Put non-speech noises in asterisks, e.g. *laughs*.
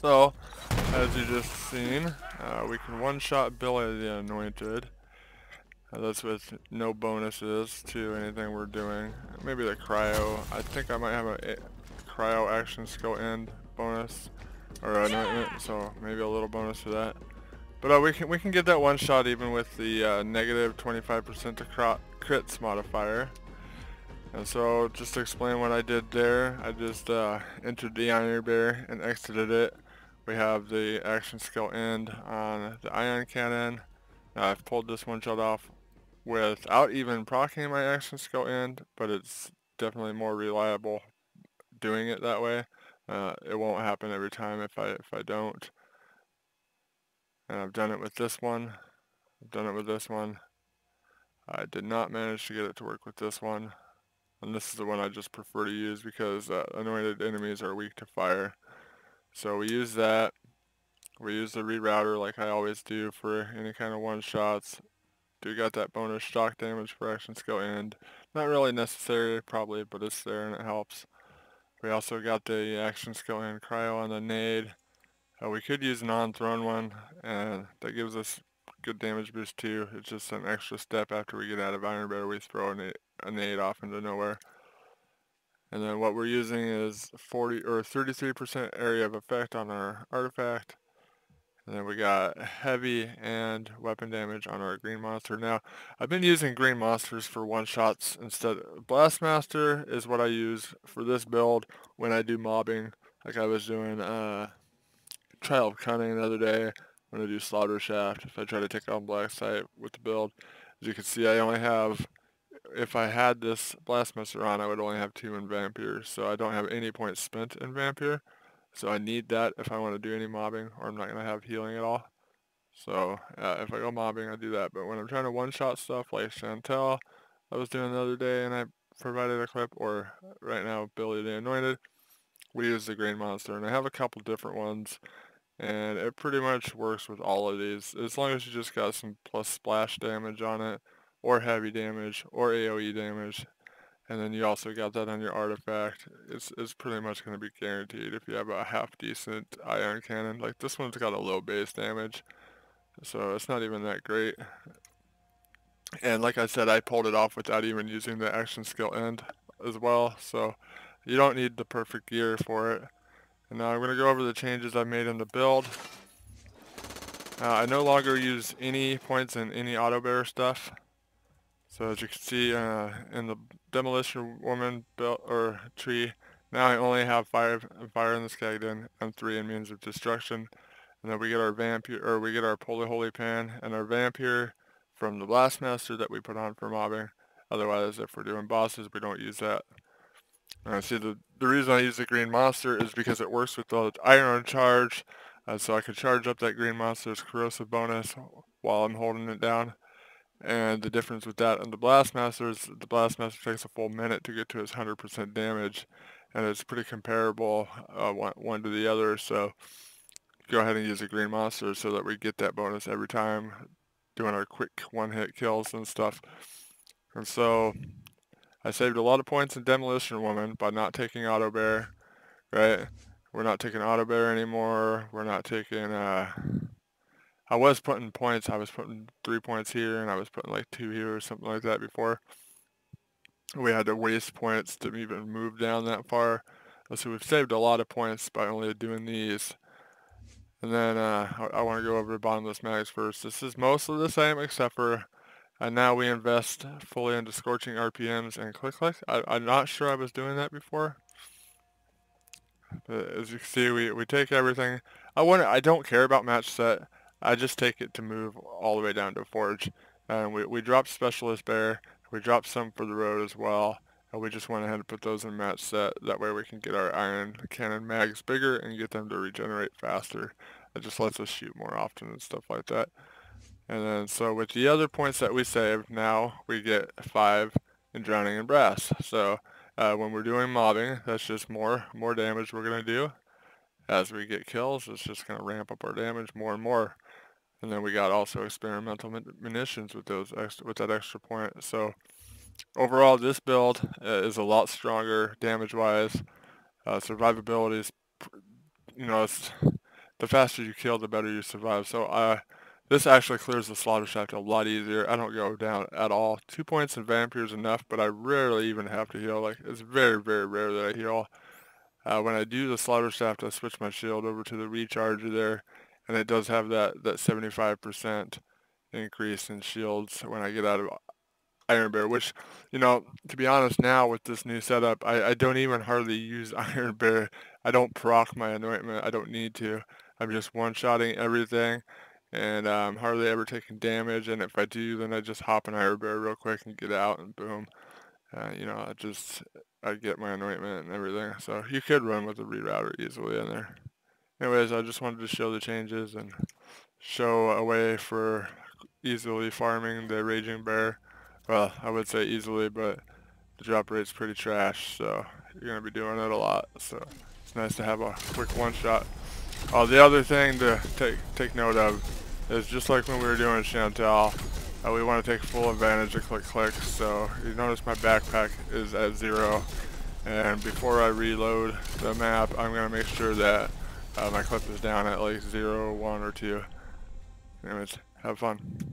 So, as you just seen, uh, we can one-shot Billy the Anointed. Uh, that's with no bonuses to anything we're doing. Maybe the cryo. I think I might have a, cryo action skill end bonus or anointment, so maybe a little bonus for that. But uh, we can we can get that one shot even with the uh, negative 25% to crits modifier. And so just to explain what I did there, I just uh, entered the Iron Bear and exited it. We have the action skill end on the ion cannon. Now I've pulled this one shot off without even proccing my action skill end, but it's definitely more reliable doing it that way. Uh, it won't happen every time if I if I don't. And I've done it with this one. I've done it with this one. I did not manage to get it to work with this one. And this is the one I just prefer to use because uh, anointed enemies are weak to fire. So we use that. We use the rerouter like I always do for any kind of one-shots. Do got that bonus shock damage for action skill end. Not really necessary probably, but it's there and it helps. We also got the action skill end cryo on the nade. Uh, we could use an on-thrown one, and that gives us good damage boost too. It's just an extra step after we get out of Iron Bear, we throw a a nade off into nowhere. And then what we're using is 40 or 33% area of effect on our artifact. And then we got heavy and weapon damage on our green monster. Now, I've been using green monsters for one-shots instead. Blastmaster is what I use for this build when I do mobbing, like I was doing uh, Trial of Cunning the other day. When I do Slaughter Shaft, if I try to take on Black Site with the build. As you can see, I only have if I had this Blastmaster on, I would only have two in Vampire, so I don't have any points spent in Vampire. So I need that if I want to do any mobbing, or I'm not going to have healing at all. So uh, if I go mobbing, I do that. But when I'm trying to one-shot stuff like Chantel, I was doing the other day, and I provided a clip, or right now Billy the Anointed, we use the Green Monster. And I have a couple different ones, and it pretty much works with all of these. As long as you just got some plus splash damage on it, or heavy damage, or AoE damage. And then you also got that on your artifact. It's, it's pretty much going to be guaranteed if you have a half decent ion cannon. Like this one's got a low base damage, so it's not even that great. And like I said, I pulled it off without even using the action skill end as well, so you don't need the perfect gear for it. And now I'm going to go over the changes I made in the build. Uh, I no longer use any points in any auto bear stuff. So as you can see uh, in the demolition woman built or tree, now I only have fire fire in the Skag Den and three in means of destruction. And then we get our vampire or we get our Poly Holy Pan and our vampire from the Blastmaster that we put on for mobbing. Otherwise if we're doing bosses we don't use that. And see the the reason I use the green monster is because it works with the iron charge. Uh, so I can charge up that green monster's corrosive bonus while I'm holding it down. And the difference with that and the Blastmaster is the Blastmaster takes a full minute to get to his 100% damage. And it's pretty comparable uh, one, to the other. So go ahead and use a Green Monster so that we get that bonus every time doing our quick one-hit kills and stuff. And so I saved a lot of points in Demolition Woman by not taking Auto Bear, right? We're not taking Auto Bear anymore. We're not taking... Uh, I was putting points. I was putting three points here, and I was putting like two here or something like that before. We had to waste points to even move down that far. So we've saved a lot of points by only doing these. And then uh, I, I want to go over bottomless mags first. This is mostly the same except for and now we invest fully into scorching RPMs and click click. I, am not sure I was doing that before. But as you can see, we, we take everything. I want I don't care about match set. I just take it to move all the way down to Forge. And we, we dropped Specialist Bear, we dropped some for the road as well, and we just went ahead and put those in match set. That way we can get our Ion Cannon mags bigger and get them to regenerate faster. It just lets us shoot more often and stuff like that. And then so with the other points that we saved, now we get 5 in Drowning in Brass. So uh, when we're doing mobbing, that's just more more damage we're going to do. As we get kills, it's just going to ramp up our damage more and more. And then we got also experimental munitions with those with that extra point. So overall, this build uh, is a lot stronger damage-wise. Uh, survivability is, you know, it's the faster you kill, the better you survive. So uh, this actually clears the slaughter shaft a lot easier. I don't go down at all. Two points in vampire is enough, but I rarely even have to heal. Like it's very, very rare that I heal. Uh, when I do the slaughter shaft, I switch my shield over to the recharger there, and it does have that that 75% increase in shields when I get out of Iron Bear, which, you know, to be honest now with this new setup, I, I don't even hardly use *laughs* Iron Bear. I don't proc my anointment. I don't need to. I'm just one-shotting everything and I'm um, hardly ever taking damage. And if I do, then I just hop an Iron Bear real quick and get out and boom. Uh, you know, I just, I get my anointment and everything. So you could run with a rerouter easily in there. Anyways, I just wanted to show the changes and show a way for easily farming the Raging Bear. Well, I would say easily, but the drop rate's pretty trash, so you're going to be doing it a lot. So it's nice to have a quick one-shot. Oh, the other thing to take take note of is just like when we were doing Chantal, uh, we want to take full advantage of click click. So you notice my backpack is at zero, and before I reload the map, I'm gonna make sure that uh, my clip is down at like zero, one, or two. Anyways, have fun.